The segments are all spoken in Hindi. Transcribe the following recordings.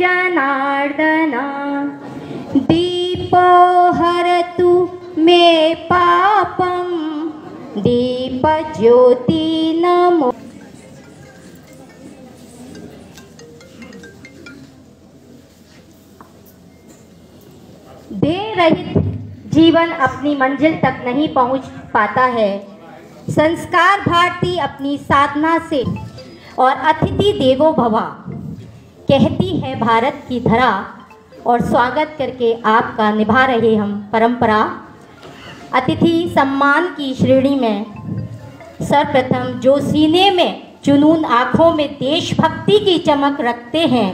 जनार्दन। दीपो हरतु मे पापं। दीपज्योति नमो। देह रहित जीवन अपनी मंजिल तक नहीं पहुँच पाता है। संस्कार भारती अपनी साधना से और अतिथि देवो भवा। कहती भारत की धरा और स्वागत करके आपका निभा रहे हम परंपरा। अतिथि सम्मान की श्रेणी में सर्वप्रथम जो सीने में जुनून आँखों में देशभक्ति की चमक रखते हैं,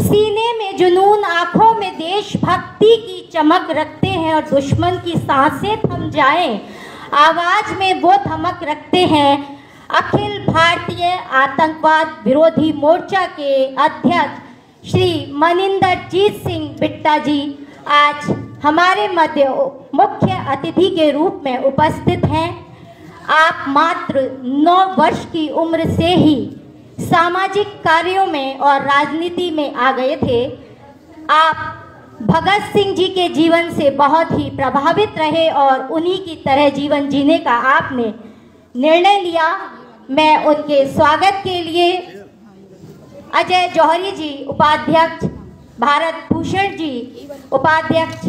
सीने में जुनून आँखों में देशभक्ति की चमक रखते हैं और दुश्मन की साँसें थम जाएँ, आवाज़ में वो धमक रखते हैं। अखिल भारतीय आतंकवाद विरोधी मोर्चा के अध्यक्ष श्री मनिंदर जीत सिंह बिट्टा जी आज हमारे मध्य मुख्य अतिथि के रूप में उपस्थित हैं। आप मात्र नौ वर्ष की उम्र से ही सामाजिक कार्यों में और राजनीति में आ गए थे। आप भगत सिंह जी के जीवन से बहुत ही प्रभावित रहे और उन्हीं की तरह जीवन जीने का आपने निर्णय लिया। मैं उनके स्वागत के लिए अजय जौहरी जी उपाध्यक्ष भारत भूषण जी उपाध्यक्ष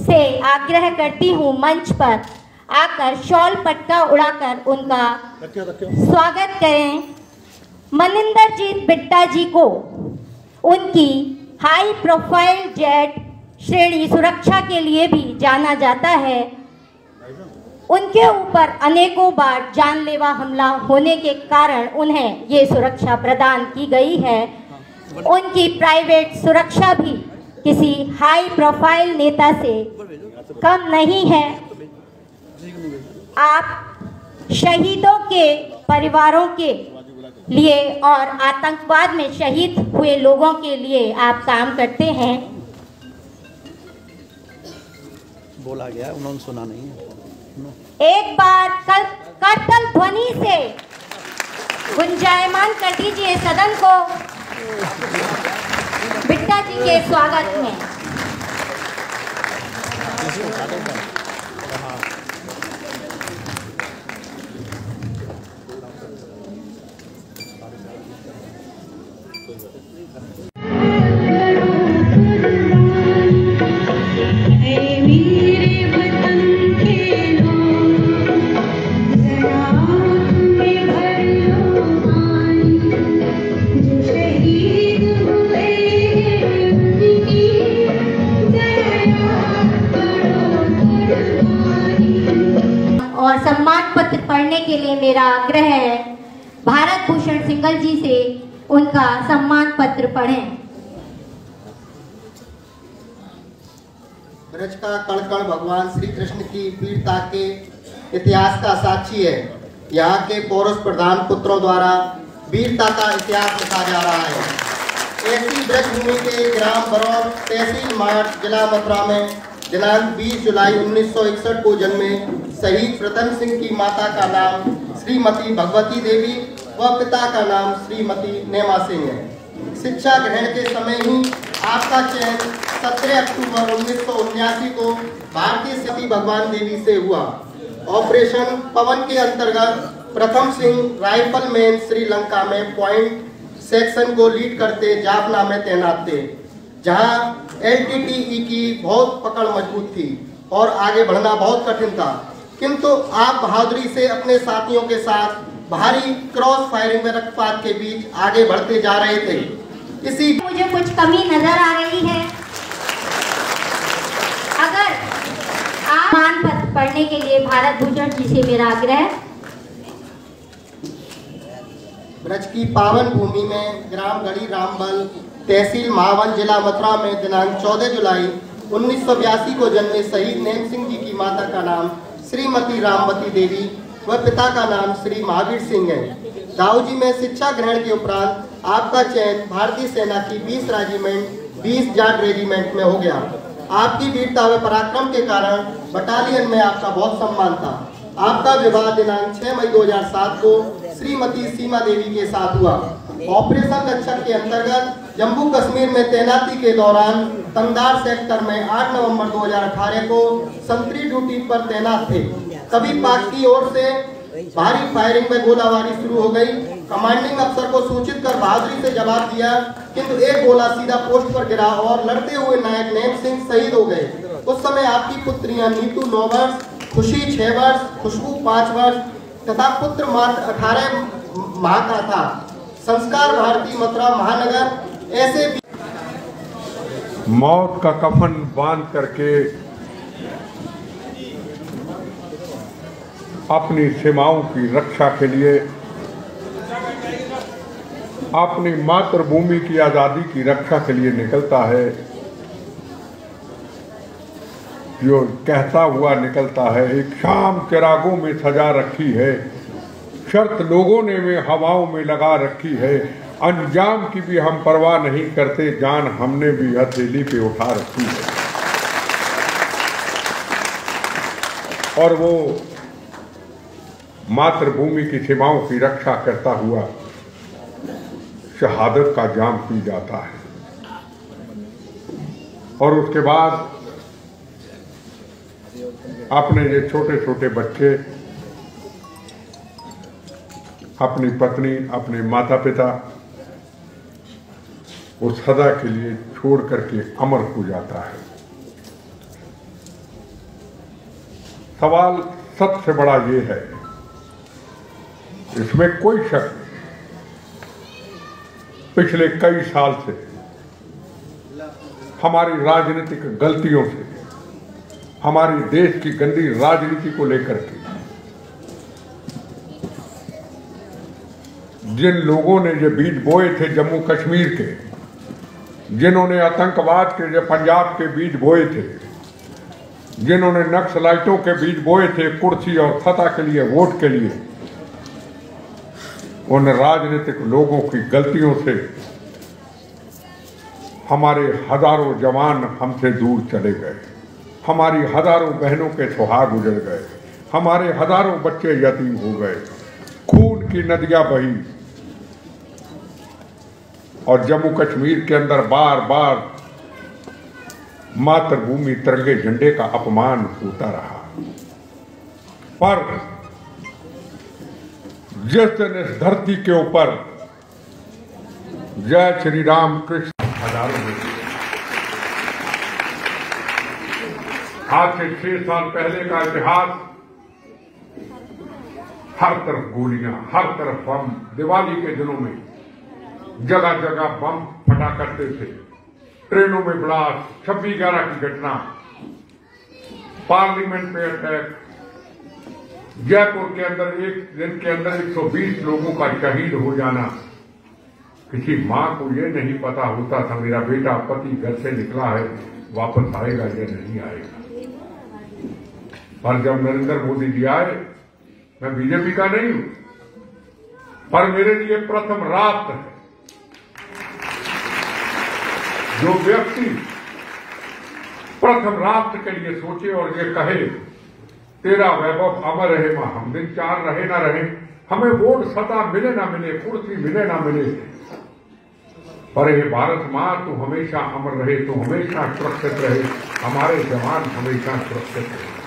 से आग्रह करती हूँ मंच पर आकर शॉल पटका उड़ाकर उनका स्वागत करें। मनिंदर जीत बिट्टा जी को उनकी हाई प्रोफ़ाइल जेट श्रेणी सुरक्षा के लिए भी जाना जाता है। उनके ऊपर अनेकों बार जानलेवा हमला होने के कारण उन्हें ये सुरक्षा प्रदान की गई है। उनकी प्राइवेट सुरक्षा भी किसी हाई प्रोफ़ाइल नेता से कम नहीं है। आप शहीदों के परिवारों के लिए और आतंकवाद में शहीद हुए लोगों के लिए आप काम करते हैं। बोला गया, उन्होंने सुना नहीं है। एक बार कल करतल ध्वनि से गुंजायमान कर दीजिए सदन को। बिट्टा जी के स्वागत में। सम्मान पत्र पढ़ने के लिए मेरा आग्रह है, भारत भूषण सिंगल जी से उनका सम्मान पत्र पढ़ें। ब्रज का कण भगवान श्री कृष्ण की वीरता के इतिहास का साक्षी है। यहाँ के पौरुष प्रधान पुत्रों द्वारा वीरता का इतिहास लिखा जा रहा है। ऐसी ब्रज भूमि के ग्राम बरौर, तहसील मार्ट, जिला मथुरा में दिनांक 20 जुलाई 1961 को जन्मे शहीद प्रतन सिंह की माता का नाम श्रीमती भगवती देवी व पिता का नाम श्रीमती नेमा सिंह है। शिक्षा ग्रहण के समय ही आपका चयन 17 अक्टूबर उन्नीस को भारतीय सती भगवान देवी से हुआ। ऑपरेशन पवन के अंतर्गत प्रथम सिंह राइफलमैन श्रीलंका में पॉइंट सेक्शन को लीड करते जाफना में तैनात थे। जहाँ एलटीटीई की बहुत पकड़ मज़बूत थी और आगे बढ़ना बहुत कठिन था। किंतु आप बहादुरी से अपने साथियों के साथ भारी क्रॉस फायरिंग में रक्तपात के बीच आगे बढ़ते जा रहे थे। इसी मुझे कुछ कमी नज़र आ रही है। अगर आप मान पढ़ने के लिए भारत भूषण जी से मेरा आग्रह ब्रज की पावन भूमि में ग्राम गढ़ी रामबल तहसील महावन जिला मथुरा में दिनांक 14 जुलाई उन्नीस सौ बयासी को जन्मे शहीद नेम सिंह जी की माता का नाम श्रीमती रामवती देवी व पिता का नाम श्री महावीर सिंह है। दाऊ जी में शिक्षा ग्रहण के उपरांत आपका चयन भारतीय सेना की 20 रेजिमेंट 20 जाट रेजिमेंट में हो गया। आपकी वीरता व पराक्रम के कारण बटालियन में आपका बहुत सम्मान था। आपका विवाह दिनांक 6 मई 2007 को श्रीमती सीमा देवी के साथ हुआ। ऑपरेशन रक्षक के अंतर्गत जम्मू कश्मीर में तैनाती के दौरान तंगदार सेक्टर में 8 नवंबर 2018 को संतरी ड्यूटी पर तैनात थे। तभी पाक की ओर से भारी फायरिंग में गोलाबारी शुरू हो गई। कमांडिंग अफसर को सूचित कर बहादुरी से जवाब दिया किंतु एक गोला सीधा पोस्ट पर गिरा और लड़ते हुए नायक नेम सिंह शहीद हो गए। उस समय आपकी पुत्रियाँ नीतू नौ वर्ष, खुशी छह वर्ष, खुशबू पाँच वर्ष तथा पुत्र मात्र अठारह माह का था। संस्कार भारती मथुरा महानगर, ऐसे मौत का कफन बाँध करके अपनी सीमाओं की रक्षा के लिए, अपनी मातृभूमि की आज़ादी की रक्षा के लिए निकलता है। जो कहता हुआ निकलता है, एक शाम चिरागों में सजा रखी है। शर्त लोगों ने में हवाओं में लगा रखी है। अंजाम की भी हम परवाह नहीं करते, जान हमने भी हथेली पे उठा रखी है। और वो मातृभूमि की सीमाओं की रक्षा करता हुआ शहादत का जाम पी जाता है। और उसके बाद अपने ये छोटे छोटे बच्चे, अपनी पत्नी, अपने माता पिता वो सदा के लिए छोड़ करके अमर हो जाता है। सवाल सबसे बड़ा ये है, इसमें कोई शक पिछले कई साल से हमारी राजनीतिक गलतियों से हमारी देश की गंदी राजनीति को लेकर के। जिन लोगों ने ये बीज बोए थे जम्मू कश्मीर के, जिन्होंने आतंकवाद के जो पंजाब के बीज बोए थे, जिन्होंने नक्सलाइटों के बीज बोए थे कुर्सी और फतह के लिए, वोट के लिए, उन राजनीतिक लोगों की गलतियों से हमारे हज़ारों जवान हमसे दूर चले गए। हमारी हज़ारों बहनों के सुहाग गुजर गए। हमारे हज़ारों बच्चे यतीम हो गए। खून की नदियाँ बही। और जम्मू कश्मीर के अंदर बार बार मातृभूमि तिरंगे झंडे का अपमान होता रहा। पर जिस दिन इस धरती के ऊपर जय श्री राम कृष्ण हज़ारों आज से छह साल पहले का इतिहास, हर तरफ़ गोलियाँ, हर तरफ़ बम। दिवाली के दिनों में जगह जगह बम फटा करते थे ट्रेनों में ब्लास्ट, छब्बीस ग्यारह की घटना। पार्लियामेंट पे अटैक। जयपुर के अंदर एक, दिन के अंदर 120 लोगों का शहीद हो जाना। किसी माँ को यह नहीं पता होता था, मेरा बेटा पति घर से निकला है, वापस आएगा या नहीं आएगा। पर जब नरेंद्र मोदी जी आए, मैं बीजेपी का नहीं हूँ, पर मेरे लिए प्रथम राष्ट्र है। जो व्यक्ति प्रथम राष्ट्र के लिए सोचे और ये कहे, तेरा वैभव अमर रहे, माँ, हम दिन चार रहे ना रहे, हमें वोट सदा मिले ना मिले, कुर्सी मिले ना मिले। पर हे भारत माँ, तू हमेशा अमर रहे, तू हमेशा सुरक्षित रहे, हमारे जवान हमेशा सुरक्षित रहे।